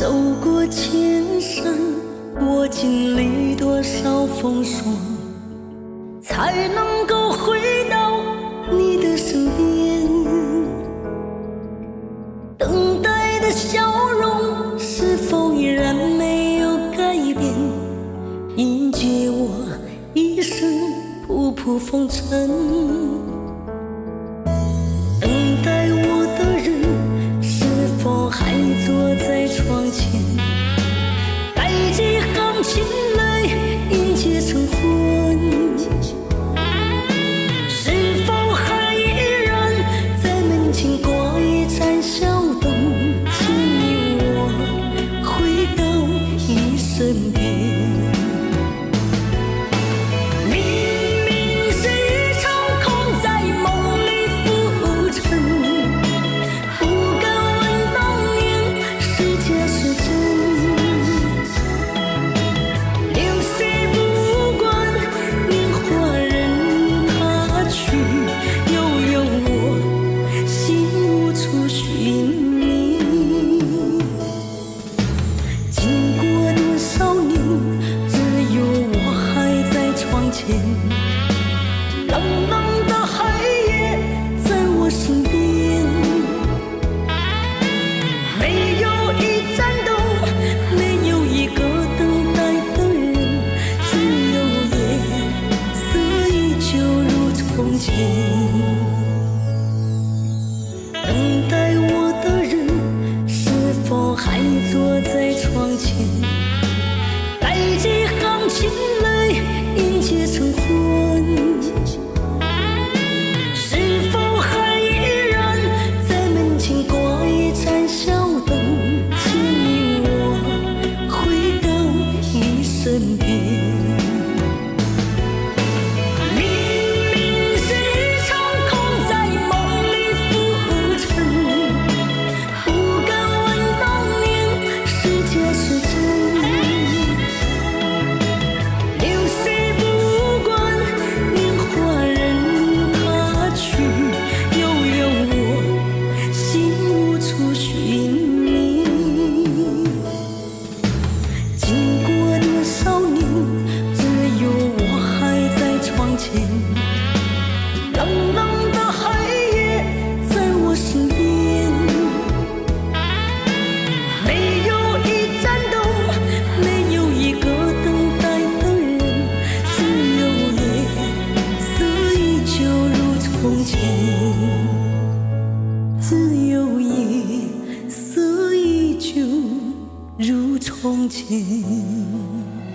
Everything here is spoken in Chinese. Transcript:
走过千山，我经历多少风霜，才能够回到你的身边？等待的笑容是否依然没有改变，迎接我一身仆仆风尘？等待我。前冷冷的黑夜在我身边没有一盏灯没有一个等待的人只有夜色依旧如从前等待我的人是否还坐在窗前？如从前。